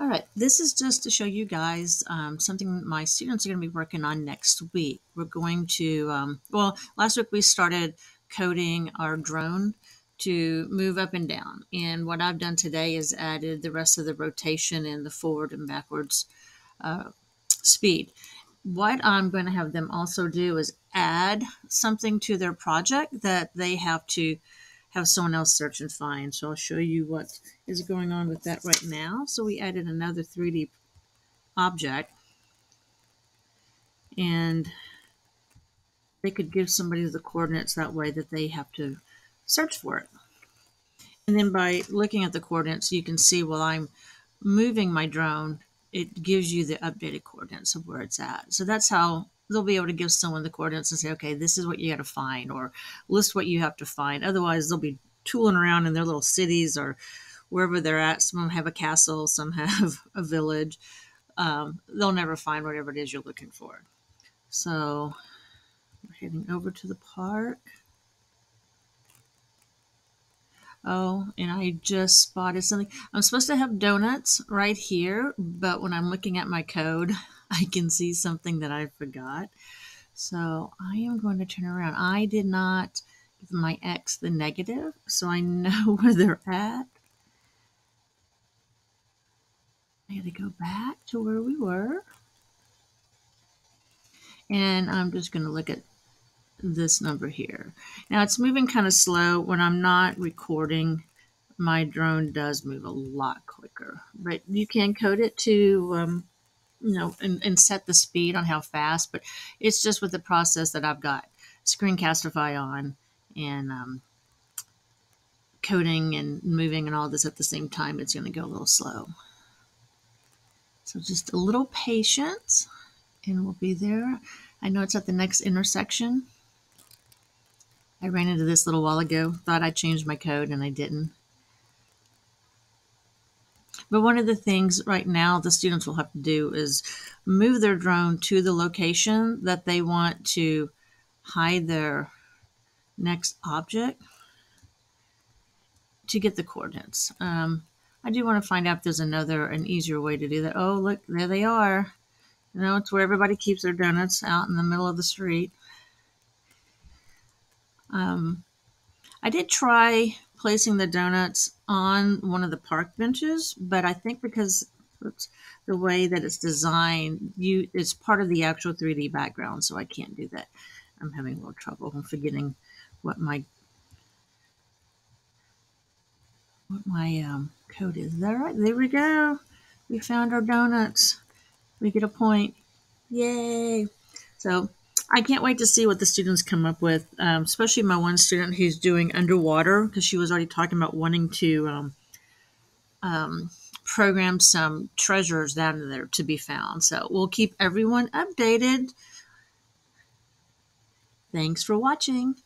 All right, this is just to show you guys um, something my students are going to be working on next week. We're going to, um, well, last week we started coding our drone to move up and down. And what I've done today is added the rest of the rotation and the forward and backwards uh, speed. What I'm going to have them also do is add something to their project that they have to have someone else search and find. So I'll show you what is going on with that right now. So we added another 3D object and they could give somebody the coordinates that way that they have to search for it. And then by looking at the coordinates, you can see while I'm moving my drone, it gives you the updated coordinates of where it's at. So that's how they'll be able to give someone the coordinates and say, okay, this is what you got to find, or list what you have to find. Otherwise, they'll be tooling around in their little cities or wherever they're at. Some have a castle, some have a village. Um, they'll never find whatever it is you're looking for. So we're heading over to the park. Oh, and I just spotted something. I'm supposed to have donuts right here, but when I'm looking at my code, I can see something that I forgot. So I am going to turn around. I did not give my X the negative, so I know where they're at. I got to go back to where we were. And I'm just going to look at this number here. Now it's moving kind of slow. When I'm not recording, my drone does move a lot quicker. But you can code it to um, you know, and, and set the speed on how fast, but it's just with the process that I've got Screencastify on and um, coding and moving and all this at the same time, it's going to go a little slow. So just a little patience and we'll be there. I know it's at the next intersection. I ran into this little while ago, thought I changed my code and I didn't. But one of the things right now the students will have to do is move their drone to the location that they want to hide their next object to get the coordinates. Um, I do want to find out if there's another, an easier way to do that. Oh, look, there they are. You know, it's where everybody keeps their donuts out in the middle of the street. Um, I did try placing the donuts on one of the park benches, but I think because oops, the way that it's designed, you it's part of the actual 3D background, so I can't do that. I'm having a little trouble. I'm forgetting what my what my um, code is. That right? There we go. We found our donuts. We get a point. Yay! So I can't wait to see what the students come up with, um, especially my one student who's doing underwater because she was already talking about wanting to um, um, program some treasures down there to be found. So we'll keep everyone updated. Thanks for watching.